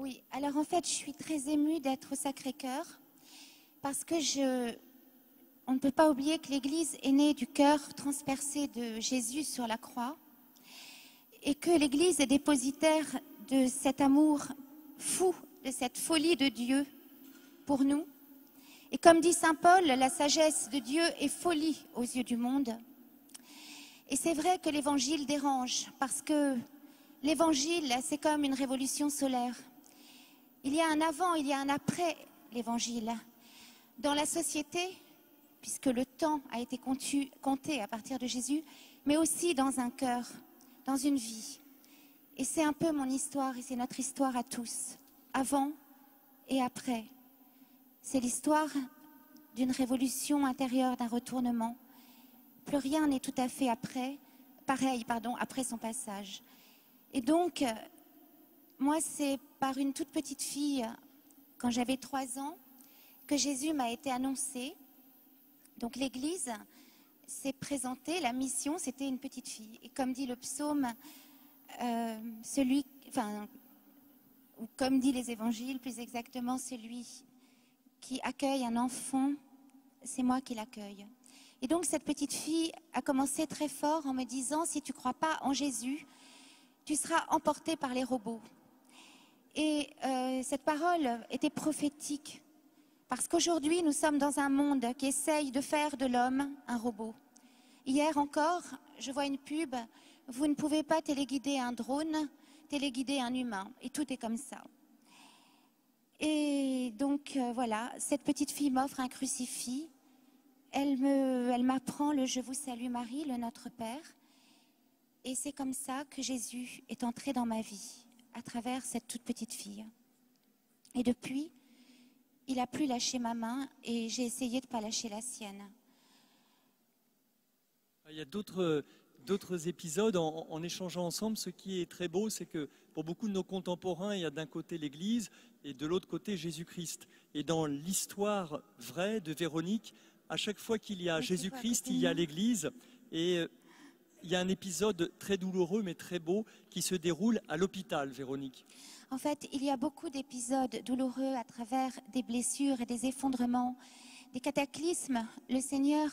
Oui, alors en fait, je suis très émue d'être au Sacré-Cœur parce que je, on ne peut pas oublier que l'Église est née du cœur transpercé de Jésus sur la croix et que l'Église est dépositaire de cet amour fou, de cette folie de Dieu pour nous. Et comme dit Saint Paul, la sagesse de Dieu est folie aux yeux du monde. Et c'est vrai que l'Évangile dérange parce que l'Évangile, c'est comme une révolution solaire. Il y a un avant, il y a un après l'Évangile. Dans la société, puisque le temps a été compté à partir de Jésus, mais aussi dans un cœur, dans une vie. Et c'est un peu mon histoire et c'est notre histoire à tous, avant et après. C'est l'histoire d'une révolution intérieure, d'un retournement. Plus rien n'est tout à fait après, pareil, pardon, après son passage. Et donc, moi, c'est par une toute petite fille, quand j'avais trois ans, que Jésus m'a été annoncé. Donc l'Église s'est présentée, la mission, c'était une petite fille. Et comme dit le psaume, euh, celui, enfin, ou comme dit les évangiles, plus exactement, celui qui accueille un enfant, c'est moi qui l'accueille. Et donc cette petite fille a commencé très fort en me disant, si tu ne crois pas en Jésus, tu seras emporté par les robots. Et euh, cette parole était prophétique, parce qu'aujourd'hui, nous sommes dans un monde qui essaye de faire de l'homme un robot. Hier encore, je vois une pub, vous ne pouvez pas téléguider un drone, téléguider un humain, et tout est comme ça. Et donc euh, voilà, cette petite fille m'offre un crucifix, elle m'apprend le Je vous salue Marie, le Notre Père, et c'est comme ça que Jésus est entré dans ma vie, à travers cette toute petite fille. Et depuis, il a plus lâché ma main et j'ai essayé de ne pas lâcher la sienne. Il y a d'autres d'autres épisodes en, en, échangeant ensemble. Ce qui est très beau, c'est que pour beaucoup de nos contemporains, il y a d'un côté l'Église et de l'autre côté Jésus-Christ. Et dans l'histoire vraie de Véronique, à chaque fois qu'il y a Jésus-Christ, il y a l'Église. Et euh, il y a un épisode très douloureux mais très beau qui se déroule à l'hôpital, Véronique. En fait, il y a beaucoup d'épisodes douloureux à travers des blessures et des effondrements, des cataclysmes. Le Seigneur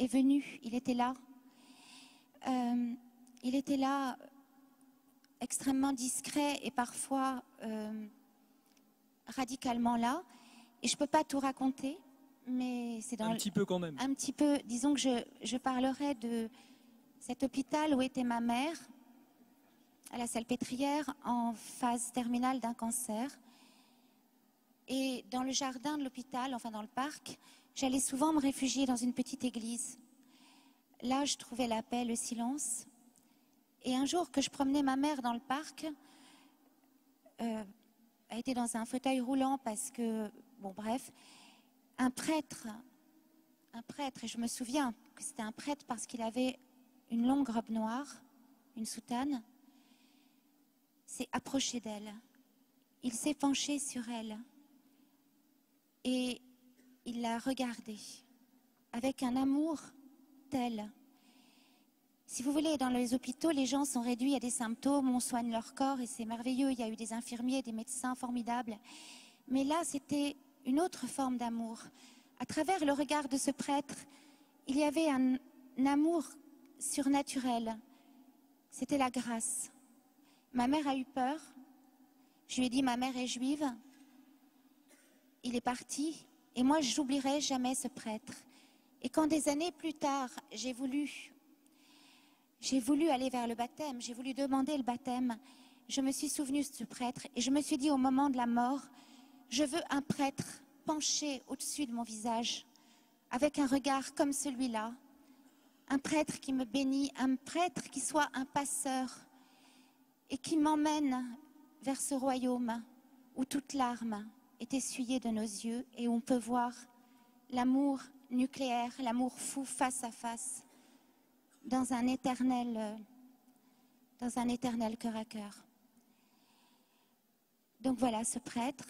est venu, il était là. Euh, il était là extrêmement discret et parfois euh, radicalement là. Et je ne peux pas tout raconter, mais c'est dans... Un petit peu quand même. Un petit peu. Disons que je, je parlerai de cet hôpital où était ma mère, à la Salpêtrière, en phase terminale d'un cancer. Et dans le jardin de l'hôpital, enfin dans le parc, j'allais souvent me réfugier dans une petite église. Là, je trouvais la paix, le silence. Et un jour que je promenais ma mère dans le parc, euh, elle était dans un fauteuil roulant parce que, bon bref, un prêtre, un prêtre, et je me souviens que c'était un prêtre parce qu'il avait une longue robe noire, une soutane, s'est approché d'elle. Il s'est penché sur elle et il l'a regardée avec un amour tel. Si vous voulez, dans les hôpitaux, les gens sont réduits à des symptômes, on soigne leur corps et c'est merveilleux. Il y a eu des infirmiers, des médecins formidables. Mais là, c'était une autre forme d'amour. À travers le regard de ce prêtre, il y avait un, un amour surnaturel. C'était la grâce. Ma mère a eu peur. Je lui ai dit, ma mère est juive. Il est parti. Et moi, je n'oublierai jamais ce prêtre. Et quand des années plus tard, j'ai voulu, j'ai voulu aller vers le baptême, j'ai voulu demander le baptême, je me suis souvenu de ce prêtre et je me suis dit au moment de la mort, je veux un prêtre penché au-dessus de mon visage, avec un regard comme celui-là, un prêtre qui me bénit, un prêtre qui soit un passeur et qui m'emmène vers ce royaume où toute larme est essuyée de nos yeux et où on peut voir l'amour nucléaire, l'amour fou face à face dans un éternel dans un éternel cœur à cœur. Donc voilà ce prêtre.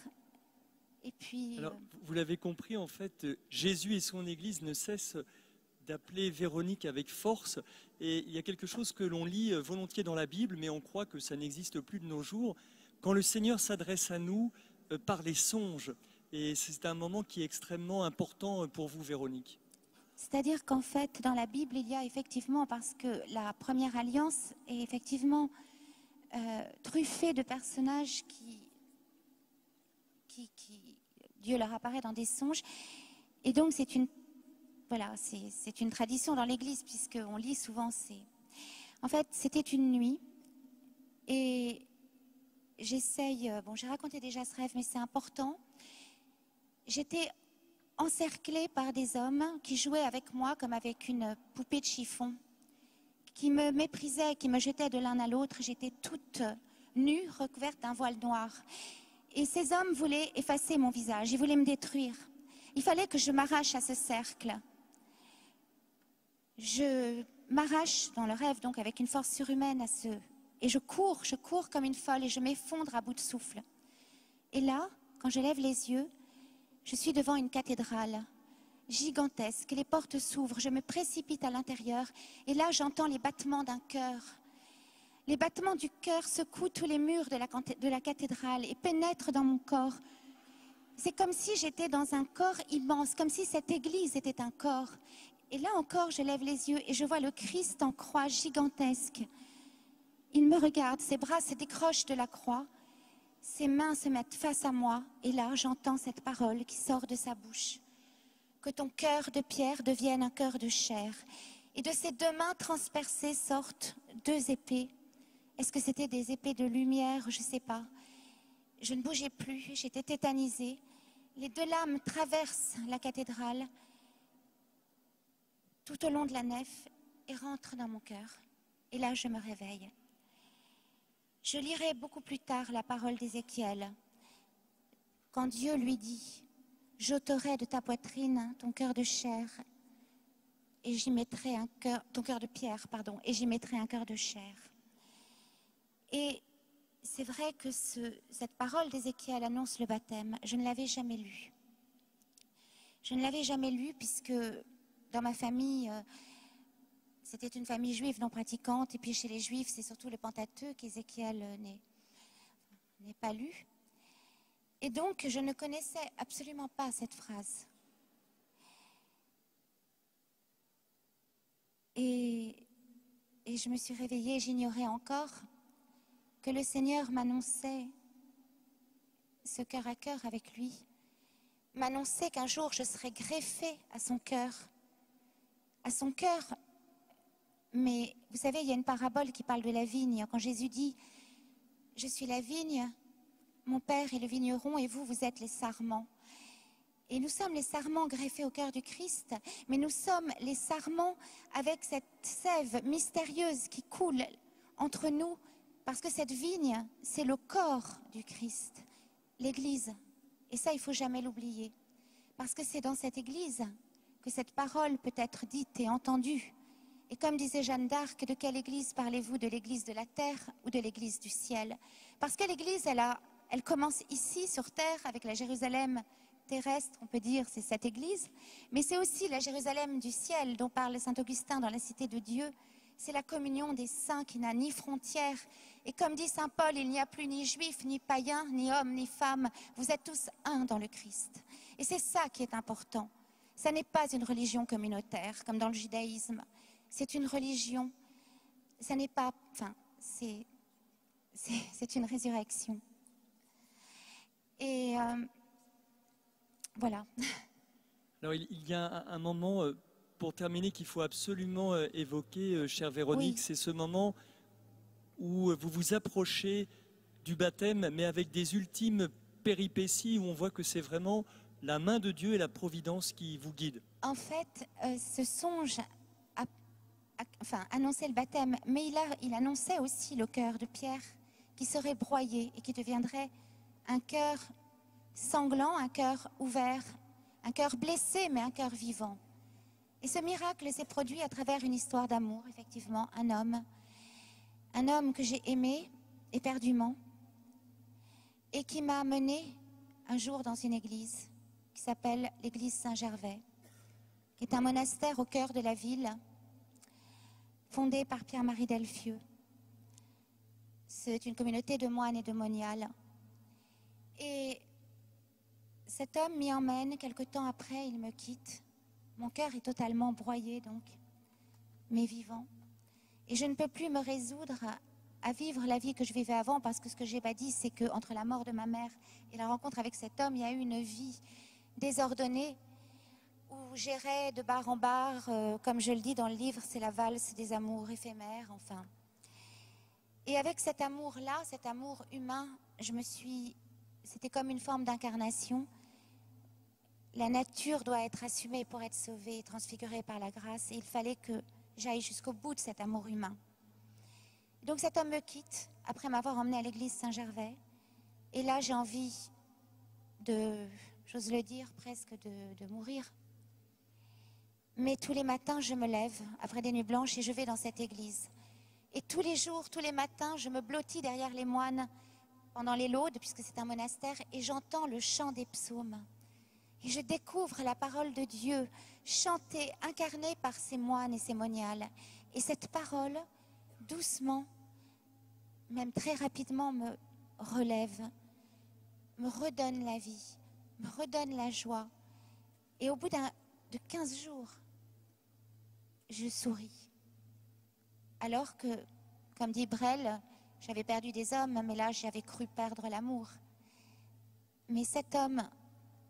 Et puis Alors, vous l'avez compris en fait, Jésus et son église ne cessent d'appeler Véronique avec force. Et il y a quelque chose que l'on lit volontiers dans la Bible, mais on croit que ça n'existe plus de nos jours. quand le Seigneur s'adresse à nous euh, par les songes. Et c'est un moment qui est extrêmement important pour vous, Véronique. C'est-à-dire qu'en fait, dans la Bible, il y a effectivement, parce que la première alliance est effectivement euh, truffée de personnages qui, qui, qui, Dieu leur apparaît dans des songes. Et donc, c'est une, voilà, c'est une tradition dans l'Église, puisqu'on lit souvent ces. En fait, c'était une nuit, et j'essaye. euh, Bon, j'ai raconté déjà ce rêve, mais c'est important. J'étais encerclée par des hommes qui jouaient avec moi comme avec une poupée de chiffon, qui me méprisaient, qui me jetaient de l'un à l'autre. J'étais toute nue, recouverte d'un voile noir. Et ces hommes voulaient effacer mon visage, ils voulaient me détruire. Il fallait que je m'arrache à ce cercle. Je m'arrache dans le rêve, donc avec une force surhumaine à ce... Et je cours, je cours comme une folle et je m'effondre à bout de souffle. Et là, quand je lève les yeux, je suis devant une cathédrale gigantesque. Les portes s'ouvrent, je me précipite à l'intérieur et là j'entends les battements d'un cœur. Les battements du cœur secouent tous les murs de la, de la cathédrale et pénètrent dans mon corps. C'est comme si j'étais dans un corps immense, comme si cette église était un corps. Et là encore, je lève les yeux et je vois le Christ en croix gigantesque. Il me regarde, ses bras se décrochent de la croix. Ses mains se mettent face à moi et là j'entends cette parole qui sort de sa bouche. Que ton cœur de pierre devienne un cœur de chair. Et de ses deux mains transpercées sortent deux épées. Est-ce que c'était des épées de lumière? Je ne sais pas. Je ne bougeais plus, j'étais tétanisée. Les deux lames traversent la cathédrale tout au long de la nef et rentrent dans mon cœur. Et là, je me réveille. Je lirai beaucoup plus tard la parole d'Ézéchiel, quand Dieu lui dit, j'ôterai de ta poitrine ton cœur de chair et j'y mettrai un cœur, ton cœur de pierre, pardon, et j'y mettrai un cœur de chair. Et c'est vrai que ce- cette parole d'Ézéchiel annonce le baptême. Je ne l'avais jamais lue. Je ne l'avais jamais lue puisque dans ma famille, euh, c'était une famille juive non pratiquante, et puis chez les juifs, c'est surtout le Pentateuque qu'Ézéchiel euh, n'est pas lu. Et donc, je ne connaissais absolument pas cette phrase. Et, et je me suis réveillée, j'ignorais encore que le Seigneur m'annonçait ce cœur à cœur avec lui, m'annonçait qu'un jour je serais greffée à son cœur, à son cœur. Mais vous savez, il y a une parabole qui parle de la vigne. Quand Jésus dit, je suis la vigne, mon Père est le vigneron et vous, vous êtes les sarments. Et nous sommes les sarments greffés au cœur du Christ, mais nous sommes les sarments avec cette sève mystérieuse qui coule entre nous, parce que cette vigne, c'est le corps du Christ, l'Église. Et ça, il faut jamais l'oublier, parce que c'est dans cette Église que cette parole peut être dite et entendue. Et comme disait Jeanne d'Arc, de quelle Église parlez-vous De l'Église de la terre ou de l'Église du ciel? Parce que l'Église, elle, commence ici sur terre avec la Jérusalem terrestre, on peut dire, c'est cette Église, mais c'est aussi la Jérusalem du ciel dont parle Saint Augustin dans la Cité de Dieu. C'est la communion des saints qui n'a ni frontières. Et comme dit Saint Paul, il n'y a plus ni juif, ni païen, ni homme, ni femme. Vous êtes tous un dans le Christ. Et c'est ça qui est important. Ça n'est pas une religion communautaire comme dans le judaïsme. C'est une religion. Ça n'est pas. Enfin, c'est. c'est- une résurrection. Et euh, voilà. Alors, il y a un, moment, euh, pour terminer, qu'il faut absolument euh, évoquer, chère Véronique. Oui. C'est ce moment où vous vous approchez du baptême, mais avec des ultimes péripéties, où on voit que c'est vraiment la main de Dieu et la providence qui vous guident. En fait, euh, ce songe enfin, annonçait le baptême, mais il, annonçait aussi le cœur de Pierre qui serait broyé et qui deviendrait un cœur sanglant, un cœur ouvert, un cœur blessé, mais un cœur vivant. Et ce miracle s'est produit à travers une histoire d'amour, effectivement, un homme, un homme que j'ai aimé éperdument et qui m'a amené un jour dans une église s'appelle l'église Saint-Gervais qui est un monastère au cœur de la ville, fondé par Pierre-Marie Delfieux. C'est une communauté de moines et de moniales. Et cet homme m'y emmène. Quelque temps après, il me quitte. Mon cœur est totalement broyé, donc, mais vivant. Et je ne peux plus me résoudre à, vivre la vie que je vivais avant, parce que ce que j'ai pas dit, c'est que entre la mort de ma mère et la rencontre avec cet homme, il y a eu une vie désordonnée où j'irais de bar en bar, euh, comme je le dis dans le livre, c'est la valse des amours éphémères, enfin. Et avec cet amour-là, cet amour humain, je me suis, c'était comme une forme d'incarnation. La nature doit être assumée pour être sauvée, transfigurée par la grâce, et il fallait que j'aille jusqu'au bout de cet amour humain. Donc cet homme me quitte après m'avoir emmené à l'église Saint-Gervais, et là j'ai envie de, j'ose le dire, presque de, mourir. Mais tous les matins, je me lève après des nuits blanches et je vais dans cette église. Et tous les jours, tous les matins, je me blottis derrière les moines pendant les laudes, puisque c'est un monastère, et j'entends le chant des psaumes. Et je découvre la parole de Dieu chantée, incarnée par ces moines et ces moniales. Et cette parole, doucement, même très rapidement, me relève, me redonne la vie, me redonne la joie. Et au bout de 15 jours, je souris. Alors que, comme dit Brel, j'avais perdu des hommes, mais là j'avais cru perdre l'amour. Mais cet homme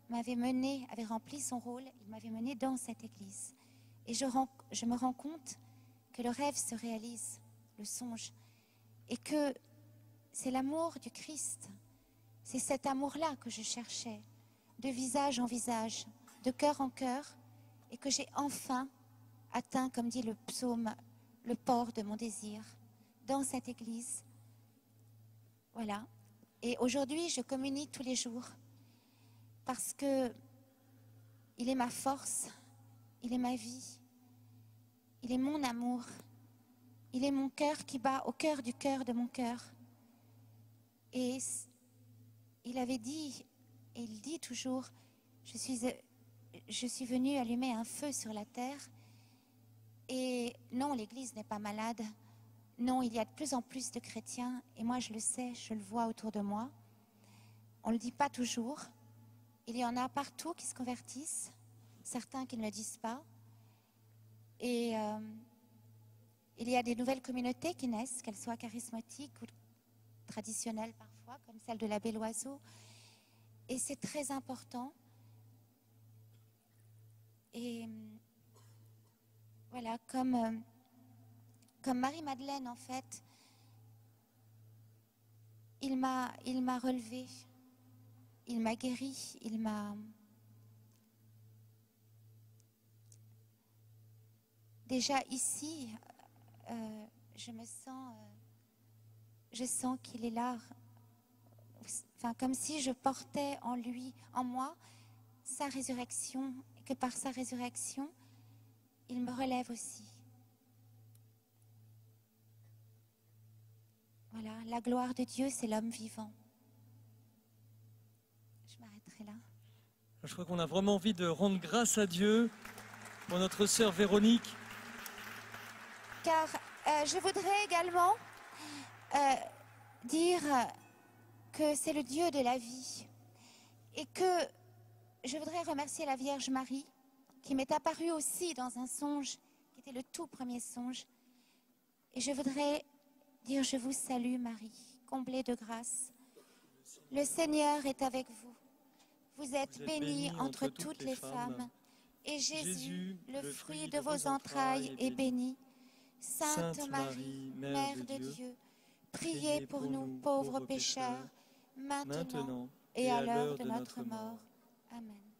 m'avait mené, avait rempli son rôle, il m'avait mené dans cette église. Et je, je me rends compte que le rêve se réalise, le songe, et que c'est l'amour du Christ. C'est cet amour-là que je cherchais, de visage en visage, de cœur en cœur, et que j'ai enfin atteint, comme dit le psaume, le port de mon désir, dans cette église. Voilà. Et aujourd'hui, je communie tous les jours parce que il est ma force, il est ma vie, il est mon amour, il est mon cœur qui bat au cœur du cœur de mon cœur. Et il avait dit, et il dit toujours, je suis, je venu allumer un feu sur la terre. Et non, l'Église n'est pas malade. Non, il y a de plus en plus de chrétiens, et moi je le sais, je le vois autour de moi. On ne le dit pas toujours. Il y en a partout qui se convertissent, certains qui ne le disent pas. Et euh, il y a des nouvelles communautés qui naissent, qu'elles soient charismatiques ou traditionnelles parfois, comme celle de l'abbé Loiseau. Et c'est très important. Et voilà, comme, euh, comme Marie-Madeleine, en fait, il m'a, il m'a relevé, il m'a guéri, il m'a. Déjà ici, euh, je me sens, euh, je sens qu'il est là, enfin comme si je portais en lui, en moi, sa résurrection, et que par sa résurrection, il me relève aussi. Voilà, la gloire de Dieu, c'est l'homme vivant. Je m'arrêterai là. Je crois qu'on a vraiment envie de rendre grâce à Dieu pour notre sœur Véronique. Car euh, je voudrais également euh, dire que c'est le Dieu de la vie et que je voudrais remercier la Vierge Marie qui m'est apparue aussi dans un songe qui était le tout premier songe. Et je voudrais dire je vous salue Marie, comblée de grâce. Le Seigneur est avec vous. Vous êtes, Vous êtes bénie bénie entre toutes les femmes. Et Jésus, le fruit de vos entrailles, est béni. Sainte Marie, Mère de Dieu, priez pour nous pauvres pécheurs, maintenant maintenant et à l'heure de notre mort. Amen.